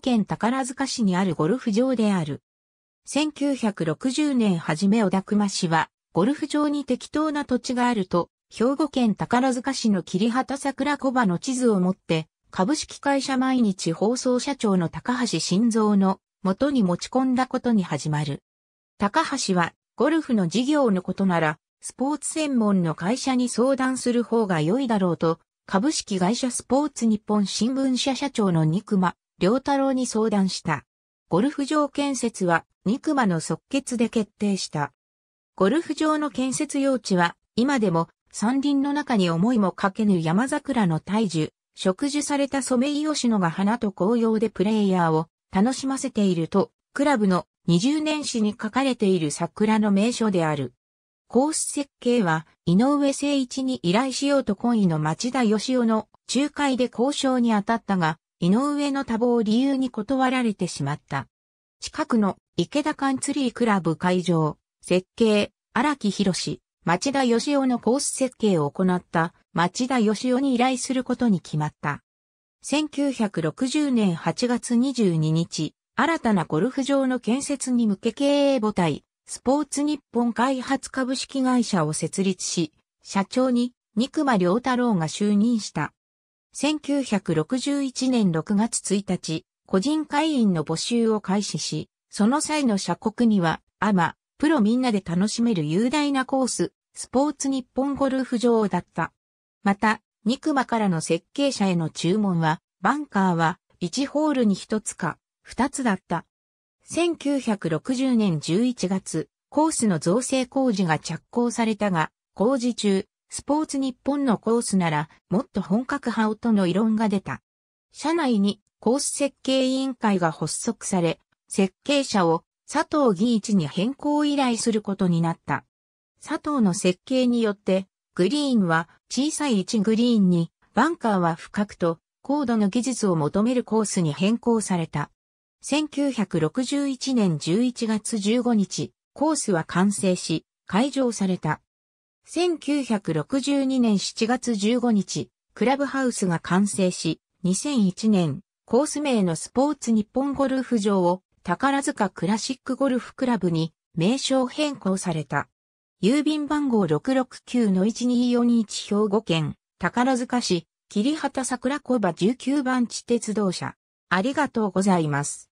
県宝塚市にあるゴルフ場である。1960年初め小田熊市は、ゴルフ場に適当な土地があると、兵庫県宝塚市の桐畑桜小場の地図を持って、株式会社毎日放送社長の高橋晋三の元に持ち込んだことに始まる。高橋は、ゴルフの事業のことなら、スポーツ専門の会社に相談する方が良いだろうと、株式会社スポーツ日本新聞社社長のニクマ、良太郎に相談した。ゴルフ場建設はニクマの即決で決定した。ゴルフ場の建設用地は今でも山林の中に思いもかけぬ山桜の大樹、植樹されたソメイヨシノが花と紅葉でプレイヤーを楽しませていると、クラブの20年史に書かれている桜の名所である。コース設計は井上誠一に依頼しようと今位の町田義雄の仲介で交渉に当たったが、井上の多忙を理由に断られてしまった。近くの池田カンツリークラブ会場、設計、荒木博士、町田義雄のコース設計を行った町田義雄に依頼することに決まった。1960年8月22日、新たなゴルフ場の建設に向け経営母体、スポーツ日本開発株式会社を設立し、社長に三熊良太郎が就任した。1961年6月1日、個人会員の募集を開始し、その際の社国には、アマ、プロみんなで楽しめる雄大なコース、スポーツ日本ゴルフ場だった。また、ニクマからの設計者への注文は、バンカーは1ホールに1つか2つだった。1960年11月、コースの造成工事が着工されたが、工事中、スポーツ日本のコースならもっと本格派をとの異論が出た。社内にコース設計委員会が発足され、設計者を佐藤義一に変更依頼することになった。佐藤の設計によって、グリーンは小さい1グリーンに、バンカーは深くと、高度の技術を求めるコースに変更された。1961年11月15日、コースは完成し、開場された。1962年7月15日、クラブハウスが完成し、2001年、コース名のスポーツ日本ゴルフ場を宝塚クラシックゴルフクラブに名称変更された。郵便番号669-12421兵庫県宝塚市桐畑桜小場19番地鉄道車。ありがとうございます。